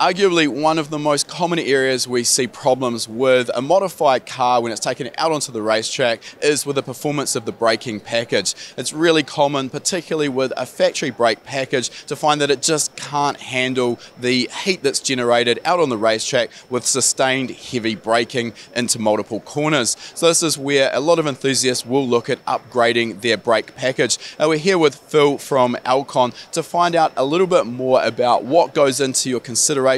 arguably one of the most common areas we see problems with a modified car when it's taken out onto the racetrack is with the performance of the braking package. It's really common, particularly with a factory brake package, to find that it just can't handle the heat that's generated out on the racetrack with sustained heavy braking into multiple corners. So this is where a lot of enthusiasts will look at upgrading their brake package. Now we're here with Phil from Alcon to find out a little bit more about what goes into your consideration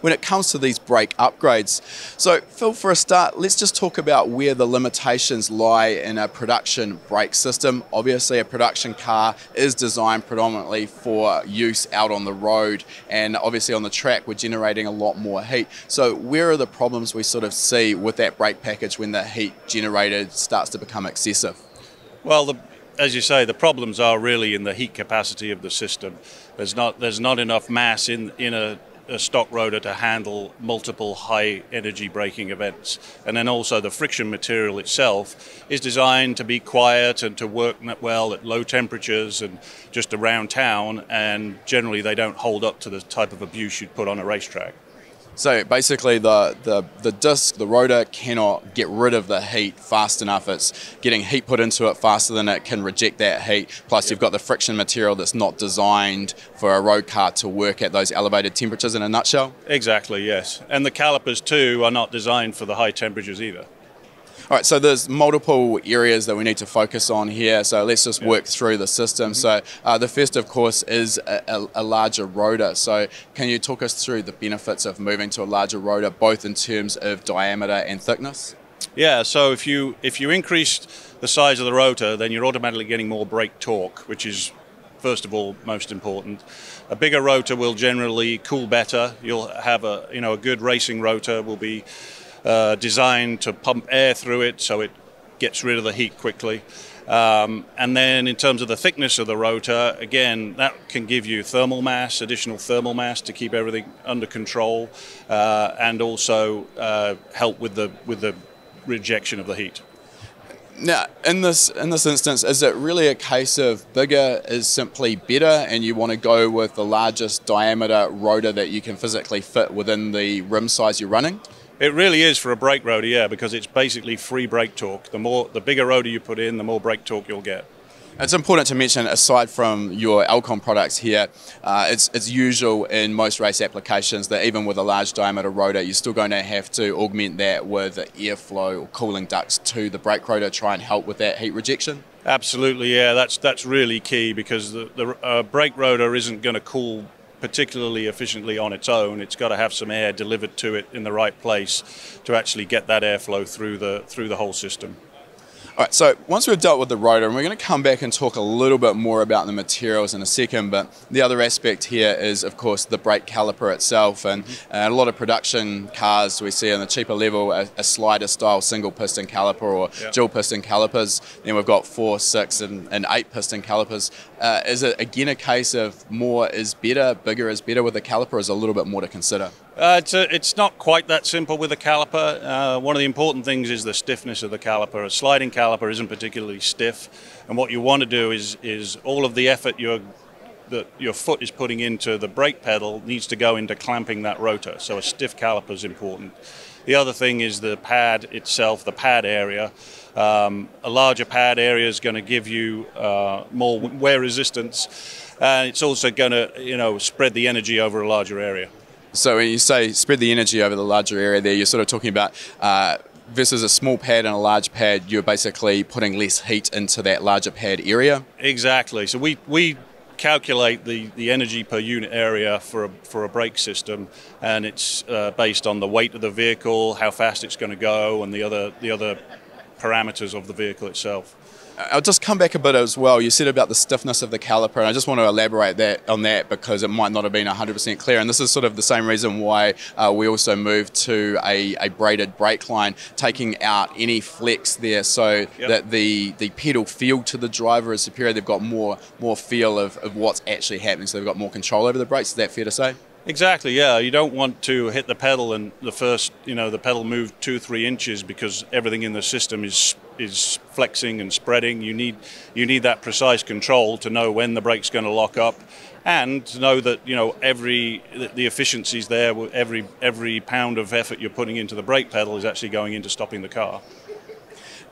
when it comes to these brake upgrades. So, Phil, for a start, let's just talk about where the limitations lie in a production brake system. Obviously, a production car is designed predominantly for use out on the road, and obviously on the track, we're generating a lot more heat. So, where are the problems we sort of see with that brake package when the heat generated starts to become excessive? Well, the, as you say, the problems are really in the heat capacity of the system. There's not there's not enough mass in in a a stock rotor to handle multiple high energy braking events. And then also the friction material itself is designed to be quiet and to work well at low temperatures and just around town. And generally, they don't hold up to the type of abuse you'd put on a racetrack. So basically, the, the, the disc, the rotor cannot get rid of the heat fast enough. It's getting heat put into it faster than it can reject that heat. Plus, yep. you've got the friction material that's not designed for a road car to work at those elevated temperatures in a nutshell. Exactly, yes. And the calipers, too, are not designed for the high temperatures either. All right, so there's multiple areas that we need to focus on here. So let's just work through the system. Mm-hmm. So uh, the first, of course, is a, a, a, larger rotor. So can you talk us through the benefits of moving to a larger rotor, both in terms of diameter and thickness? Yeah. So if you if you increase the size of the rotor, then you're automatically getting more brake torque, which is first of all most important. A bigger rotor will generally cool better. You'll have a you know a good racing rotor will be uh, designed to pump air through it so it gets rid of the heat quickly. Um, and then in terms of the thickness of the rotor, again, that can give you thermal mass, additional thermal mass to keep everything under control, uh, and also uh, help with the with the rejection of the heat. Now, in this in this instance, is it really a case of bigger is simply better, and you want to go with the largest diameter rotor that you can physically fit within the rim size you're running? It really is for a brake rotor, yeah, because it's basically free brake torque. The more, the bigger rotor you put in, the more brake torque you'll get. It's important to mention, aside from your Alcon products here, uh, it's, it's usual in most race applications that even with a large diameter rotor, you're still going to have to augment that with airflow or cooling ducts to the brake rotor, try and help with that heat rejection. Absolutely, yeah, that's that's really key because the, the uh, brake rotor isn't going to cool particularly efficiently on its own. It's got to have some air delivered to it in the right place to actually get that airflow through the through the whole system. All right, so once we've dealt with the rotor, and we're going to come back and talk a little bit more about the materials in a second, but the other aspect here is, of course, the brake caliper itself. And uh, a lot of production cars we see on the cheaper level a, a slider style single piston caliper or yep. dual piston calipers. Then we've got four, six, and, and eight piston calipers. Uh, is it again a case of more is better, bigger is better with the caliper, is a little bit more to consider? Uh, it's, a, it's not quite that simple with a caliper. Uh, one of the important things is the stiffness of the caliper. A sliding caliper isn't particularly stiff, and what you want to do is, is all of the effort that your foot is putting into the brake pedal needs to go into clamping that rotor. So a stiff caliper is important. The other thing is the pad itself, the pad area. Um, a larger pad area is going to give you uh, more wear resistance, and it's also going to you know spread the energy over a larger area. So when you say spread the energy over the larger area there, you're sort of talking about uh, versus a small pad and a large pad, you're basically putting less heat into that larger pad area. Exactly. So we, we calculate the, the energy per unit area for a, for a brake system, and it's uh, based on the weight of the vehicle, how fast it's going to go, and the other the other parameters of the vehicle itself. I'll just come back a bit as well. You said about the stiffness of the caliper, and I just want to elaborate that on that because it might not have been 100% clear. And this is sort of the same reason why uh, we also moved to a, a, braided brake line, taking out any flex there so yep. that the, the pedal feel to the driver is superior. They've got more more feel of, of what's actually happening, so they've got more control over the brakes. Is that fair to say? Exactly. Yeah, you don't want to hit the pedal and the first, you know, the pedal move two, three inches because everything in the system is is flexing and spreading. You need you need that precise control to know when the brake's going to lock up and to know that you know every the efficiencies there, every every pound of effort you're putting into the brake pedal is actually going into stopping the car.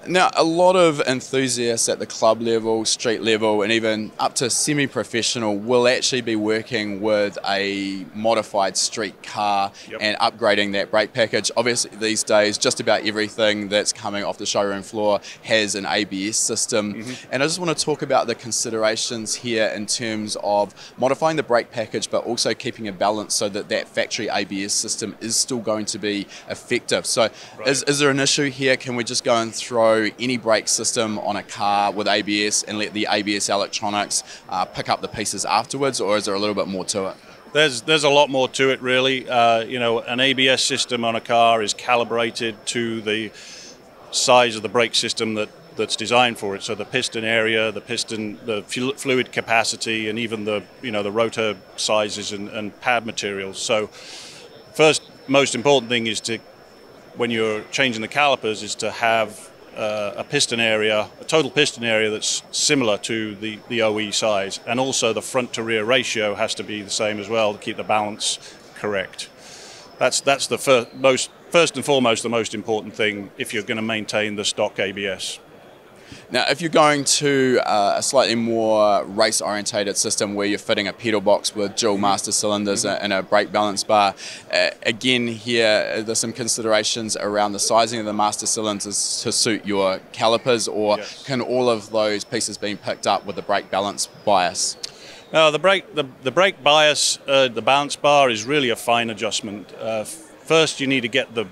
Now, a lot of enthusiasts at the club level, street level, and even up to semi professional will actually be working with a modified street car yep. and upgrading that brake package. Obviously, these days, just about everything that's coming off the showroom floor has an ABS system. Mm-hmm. And I just want to talk about the considerations here in terms of modifying the brake package, but also keeping a balance so that that factory ABS system is still going to be effective. So, right. is, is there an issue here? Can we just go and throw any brake system on a car with ABS and let the ABS electronics uh, pick up the pieces afterwards, or is there a little bit more to it? There's there's a lot more to it really. Uh, you know, an ABS system on a car is calibrated to the size of the brake system that that's designed for it. So the piston area, the piston, the fluid capacity, and even the you know the rotor sizes and, and pad materials. So first, most important thing is to when you're changing the calipers is to have uh, a piston area, a total piston area that's similar to the, the OE size. And also the front to rear ratio has to be the same as well to keep the balance correct. That's, that's the fir- most, first and foremost the most important thing if you're going to maintain the stock ABS. Now, if you're going to uh, a slightly more race orientated system where you're fitting a pedal box with dual master cylinders mm-hmm. and a brake balance bar, uh, again, here uh, there's some considerations around the sizing of the master cylinders to suit your calipers, or yes. can all of those pieces be picked up with the brake balance bias? No, the brake the, the brake bias, uh, the balance bar is really a fine adjustment. Uh, first, you need to get the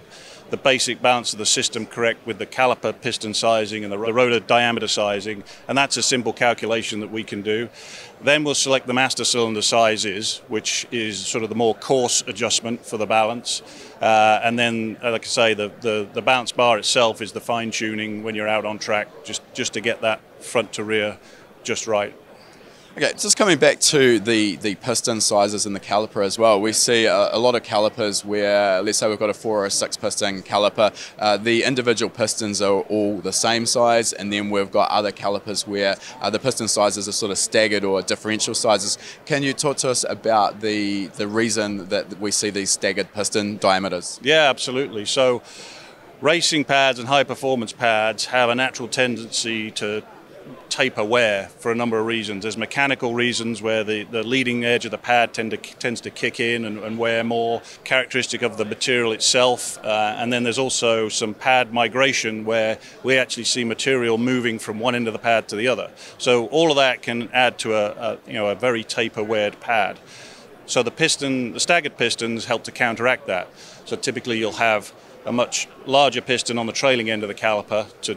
the basic balance of the system correct with the caliper piston sizing and the rotor diameter sizing, and that's a simple calculation that we can do. Then we'll select the master cylinder sizes, which is sort of the more coarse adjustment for the balance. Uh, and then, uh, like I say, the, the, the balance bar itself is the fine tuning when you're out on track, just, just to get that front to rear just right. Okay, just coming back to the, the piston sizes in the caliper as well. We see a, a, lot of calipers where, let's say we've got a four or a six piston caliper, uh, the individual pistons are all the same size, and then we've got other calipers where uh, the piston sizes are sort of staggered or differential sizes. Can you talk to us about the, the reason that we see these staggered piston diameters? Yeah, absolutely. So, racing pads and high performance pads have a natural tendency to taper wear for a number of reasons. There's mechanical reasons where the, the leading edge of the pad tend to, tends to kick in and, and wear more, characteristic of the material itself. Uh, and then there's also some pad migration where we actually see material moving from one end of the pad to the other. So all of that can add to a, a you know a very taper weared pad. So the piston, the staggered pistons help to counteract that. So typically you'll have a much larger piston on the trailing end of the caliper to,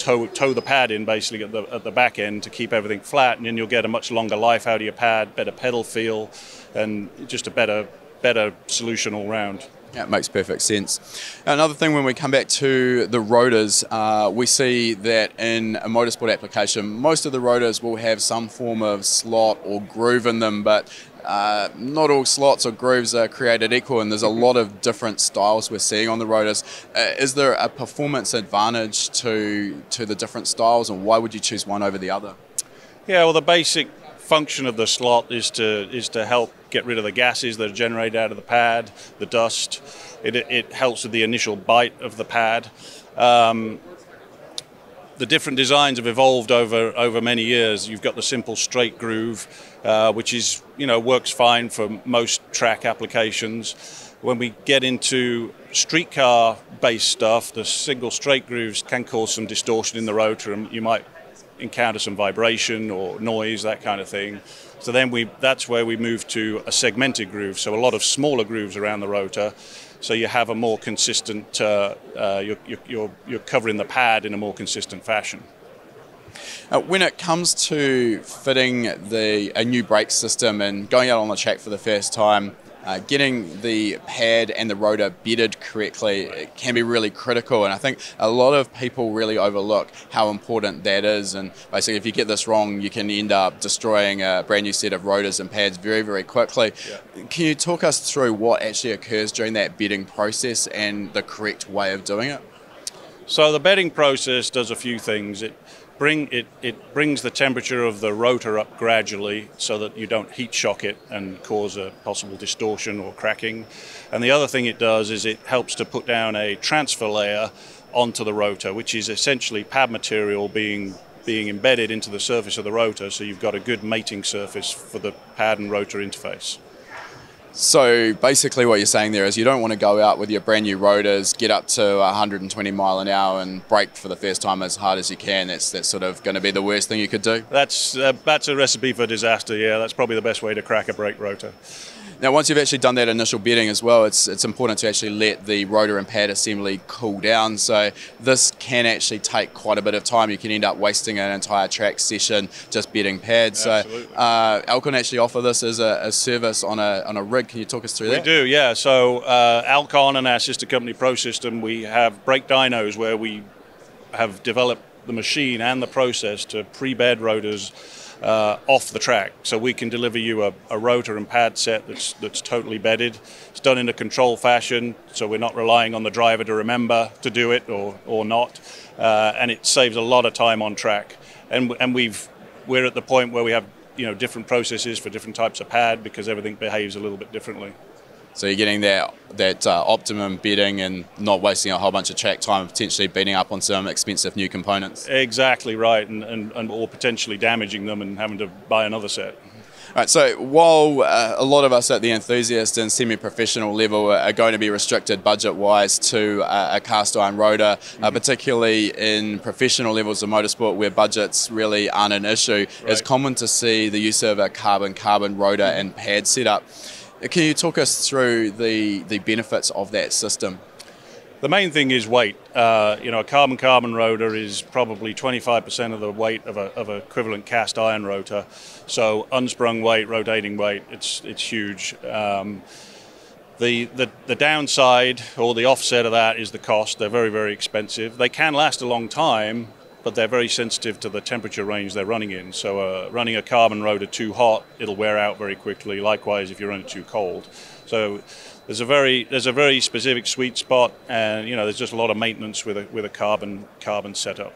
to toe, toe the pad in basically at the, at the back end to keep everything flat, and then you'll get a much longer life out of your pad, better pedal feel, and just a better better solution all round. Yeah, it makes perfect sense. Another thing, when we come back to the rotors, uh, we see that in a motorsport application, most of the rotors will have some form of slot or groove in them, but uh, not all slots or grooves are created equal, and there's a lot of different styles we're seeing on the rotors. Uh, is there a performance advantage to to the different styles, and why would you choose one over the other? Yeah, well, the basic function of the slot is to is to help get rid of the gases that are generated out of the pad, the dust. It, it helps with the initial bite of the pad. Um, the different designs have evolved over over many years. You've got the simple straight groove, uh, which is you know works fine for most track applications. When we get into streetcar based stuff, the single straight grooves can cause some distortion in the rotor, and you might encounter some vibration or noise, that kind of thing. So then we that's where we move to a segmented groove. So a lot of smaller grooves around the rotor so you have a more consistent, uh, uh, you're, you're, you're covering the pad in a more consistent fashion. Uh, when it comes to fitting the a new brake system and going out on the track for the first time, uh, getting the pad and the rotor bedded correctly can be really critical. And I think a lot of people really overlook how important that is. And basically, if you get this wrong, you can end up destroying a brand new set of rotors and pads very, very quickly. Yeah. Can you talk us through what actually occurs during that bedding process and the correct way of doing it? So, the bedding process does a few things. It bring it, it brings the temperature of the rotor up gradually so that you don't heat shock it and cause a possible distortion or cracking. And the other thing it does is it helps to put down a transfer layer onto the rotor, which is essentially pad material being being embedded into the surface of the rotor, so you've got a good mating surface for the pad and rotor interface. So basically, what you're saying there is you don't want to go out with your brand new rotors, get up to 120 mile an hour, and brake for the first time as hard as you can. That's that's sort of going to be the worst thing you could do. That's uh, that's a recipe for disaster. Yeah, that's probably the best way to crack a brake rotor. Now, once you've actually done that initial bedding as well, it's, it's important to actually let the rotor and pad assembly cool down. So this can actually take quite a bit of time. You can end up wasting an entire track session just bedding pads. Absolutely. So uh, Alcon actually offer this as a, a, service on a, on a rig. Can you talk us through we that? We do, yeah. So uh, Alcon and our sister company ProSystem, we have brake dynos where we have developed the machine and the process to pre-bed rotors uh, off the track. So we can deliver you a, a, rotor and pad set that's that's totally bedded. It's done in a control fashion, so we're not relying on the driver to remember to do it or or not, uh, and it saves a lot of time on track. And and we've we're at the point where we have you know different processes for different types of pad because everything behaves a little bit differently. So you're getting that that uh, optimum bedding and not wasting a whole bunch of track time potentially beating up on some expensive new components. Exactly right, and, and, and or potentially damaging them and having to buy another set. All right, so while uh, a lot of us at the enthusiast and semi-professional level are going to be restricted budget-wise to uh, a cast iron rotor, mm-hmm. uh, particularly in professional levels of motorsport where budgets really aren't an issue, right. it's common to see the use of a carbon-carbon rotor and pad setup. Can you talk us through the, the benefits of that system? The main thing is weight. Uh, you know, a carbon carbon rotor is probably 25% of the weight of a of an equivalent cast iron rotor. So unsprung weight, rotating weight, it's it's huge. Um, the, the, the downside or the offset of that is the cost. They're very, very expensive. They can last a long time, but they're very sensitive to the temperature range they're running in. So uh, running a carbon rotor too hot, it'll wear out very quickly. Likewise, if you run it too cold. So there's a very there's a very specific sweet spot, and you know there's just a lot of maintenance with a with a carbon carbon setup.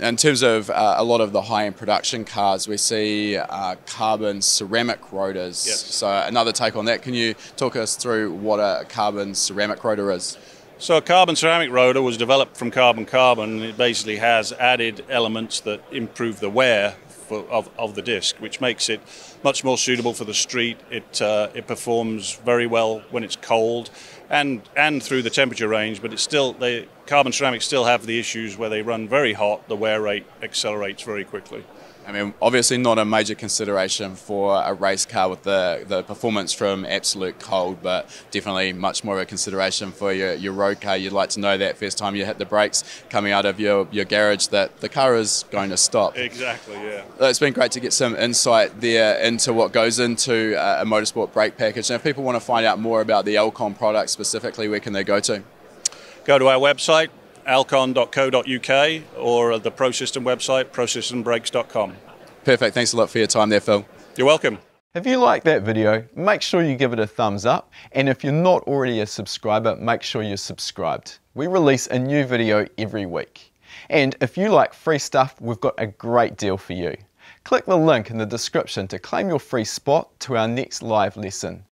In terms of uh, a lot of the high-end production cars, we see uh, carbon ceramic rotors. Yes. So another take on that. Can you talk us through what a carbon ceramic rotor is? So a carbon ceramic rotor was developed from carbon carbon. It basically has added elements that improve the wear for, of, of the disc, which makes it much more suitable for the street. It uh, it performs very well when it's cold, and and through the temperature range. But it's still the carbon ceramics still have the issues where they run very hot. The wear rate accelerates very quickly. I mean, obviously not a major consideration for a race car with the, the performance from absolute cold, but definitely much more of a consideration for your, your road car. You'd like to know that first time you hit the brakes coming out of your, your garage that the car is going to stop. Exactly, yeah. It's been great to get some insight there into what goes into a motorsport brake package. And if people want to find out more about the Alcon product specifically, where can they go to? Go to our website, alcon.co.uk or the ProSystem website, prosystembrakes.com. Perfect. Thanks a lot for your time there, Phil. You're welcome. If you like that video, make sure you give it a thumbs up. And if you're not already a subscriber, make sure you're subscribed. We release a new video every week. And if you like free stuff, we've got a great deal for you. Click the link in the description to claim your free spot to our next live lesson.